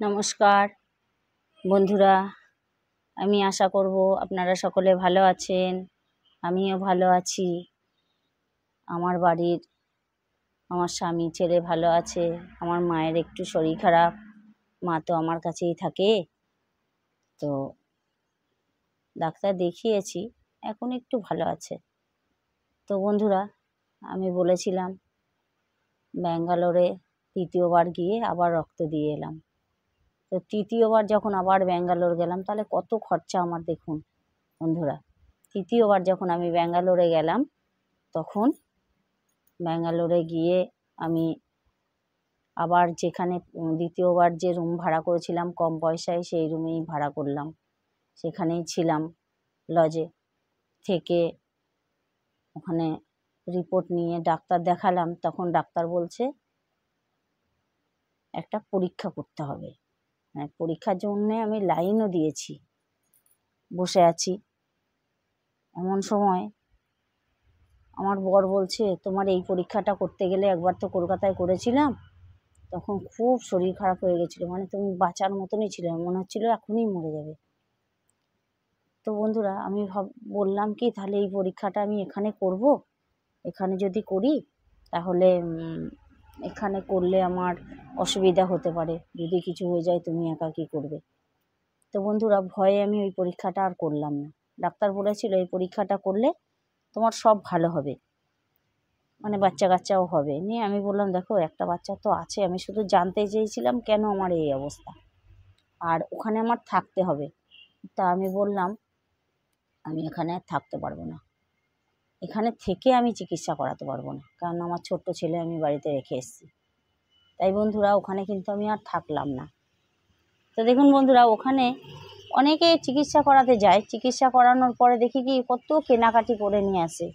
নমস্কার। বন্ধুরা, আমি আশা করব আপনারা সকলে ভালো আছেন, আমিও ভালো আছি। আমার বাড়ির, আমার স্বামী ছেলে ভালো আছে, আমার মায়ের একটু শরীর খারাপ, মা তো আমার কাছেই থাকে। তো ডাক্তার দেখিয়েছি, এখন একটু ভালো আছে। তো বন্ধুরা, আমি বলেছিলাম, ব্যাঙ্গালোরে তৃতীয়বার গিয়ে আবার রক্ত দিয়ে এলাম। তো তৃতীয়বার যখন আবার ব্যাঙ্গালোর গেলাম, তাহলে কত খরচা আমার দেখুন বন্ধুরা। তৃতীয়বার যখন আমি ব্যাঙ্গালোরে গেলাম, তখন ব্যাঙ্গালোরে গিয়ে আমি আবার যেখানে দ্বিতীয়বার যে রুম ভাড়া করেছিলাম কম পয়সায়, সেই রুমেই ভাড়া করলাম। সেখানেই ছিলাম লজে থেকে ওখানে রিপোর্ট নিয়ে ডাক্তার দেখালাম, তখন ডাক্তার বলছে, একটা পরীক্ষা করতে হবে। হ্যাঁ পরীক্ষার জন্যে আমি লাইনও দিয়েছি। বসে আছি। এমন সময় আমার বর বলছে, তোমার এই পরীক্ষাটা করতে গেলে একবার তো কলকাতায় করেছিলাম। তখন খুব শরীর খারাপ হয়ে গেছিল। মানে তুমি বাঁচার মতনই ছিল, মনে হচ্ছিল এখনই মরে যাবে। তো বন্ধুরা, আমি ভাব, বললাম কি, তাহলে এই পরীক্ষাটা আমি এখানে করব? এখানে যদি করি, তাহলে এখানে করলে আমার অসুবিধা হতে পারে। যদি কিছু হয়ে যায় তুমি একা কী করবে? তো বন্ধুরা, ভয়ে আমি ওই পরীক্ষাটা আর করলাম না। ডাক্তার বলেছিল এই পরীক্ষাটা করলে তোমার সব ভালো হবে। মানে বাচ্চা কাচ্চাও হবে। নিয়ে আমি বললাম, দেখো, একটা বাচ্চা তো আছে। আমি শুধু জানতে চেয়েছিলাম কেন আমার এই অবস্থা। আর ওখানে আমার থাকতে হবে। তা আমি বললাম, আমি এখানে থাকতে পারব না। এখানে থেকে আমি চিকিৎসা করাতে পারব না। কারণ আমার ছোট্ট ছেলে আমি বাড়িতে রেখে এসেছি। তাই বন্ধুরা, ওখানে কিন্তু আমি আর থাকলাম না। তো দেখুন বন্ধুরা, ওখানে অনেকে চিকিৎসা করাতে যায়। চিকিৎসা করানোর পরে দেখি কি কত কেনাকাটি করে নিয়ে আসে।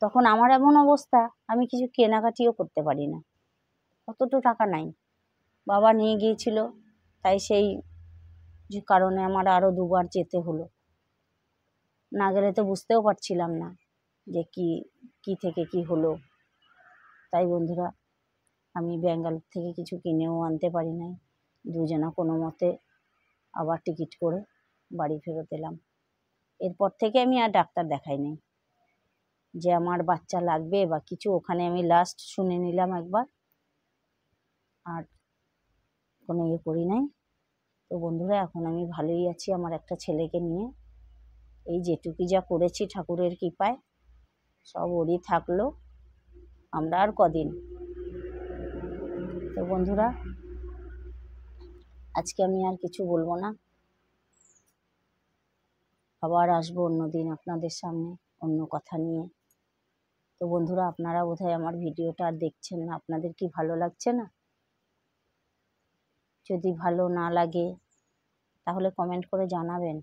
তখন আমার এমন অবস্থা, আমি কিছু কেনাকাটিও করতে পারি না। অতটু টাকা নাই। বাবা নিয়ে গিয়েছিল, তাই সেই কারণে আমার আরও দুবার যেতে হলো। না গেলে তো বুঝতেও পারছিলাম না। যে কি কি থেকে কি হলো? তাই বন্ধুরা, আমি ব্যাঙ্গালোর থেকে কিছু কিনেও আনতে পারি নাই। দুজনা কোনো মতে আবার টিকিট করে বাড়ি ফেরত এলাম। এরপর থেকে আমি আর ডাক্তার দেখাই নাই। যে আমার বাচ্চা লাগবে বা কিছু, ওখানে আমি লাস্ট শুনে নিলাম একবার। আর কোনো ইয়ে করি নাই। তো বন্ধুরা, এখন আমি ভালোই আছি আমার একটা ছেলেকে নিয়ে। এই যেটুকু যা করেছি ঠাকুরের কৃপায়। সব ওরই থাকল। আমরা আর কদিন? তো বন্ধুরা, আজকে আমি আর কিছু বলব না। আবার আসব অন্য দিন আপনাদের সামনে, অন্য কথা নিয়ে। তো বন্ধুরা, আপনারা বোধহয় আমার ভিডিওটা আর দেখছেন না। আপনাদের কি ভালো লাগছে না? যদি ভালো না লাগে, তাহলে কমেন্ট করে জানাবেন।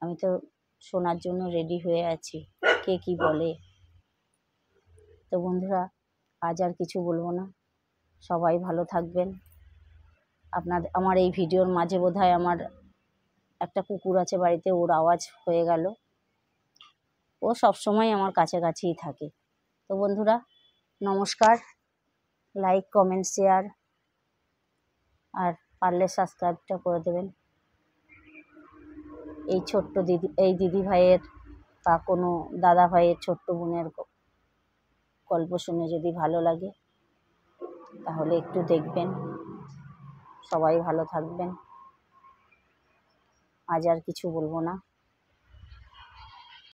আমি তো শোনার জন্য রেডি হয়ে আছি। কে কি বলে? তো বন্ধুরা, আজ আর কিছু বলব না। সবাই ভালো থাকবেন। আপনাদের, আমার এই ভিডিওর মাঝে বোধহয় আমার একটা কুকুর আছে বাড়িতে, ওর আওয়াজ হয়ে গেল। ও সবসময় আমার কাছাকাছিই থাকে। তো বন্ধুরা, নমস্কার। লাইক কমেন্ট শেয়ার আর পারলে সাবস্ক্রাইবটা করে দেবেন। এই ছোট্ট দিদি, এই দিদি ভাইয়ের বা কোনো দাদা ভাইয়ের ছোট্ট বোনের গল্প শুনে যদি ভালো লাগে, তাহলে একটু দেখবেন। সবাই ভালো থাকবেন। আজ আর কিছু বলব না।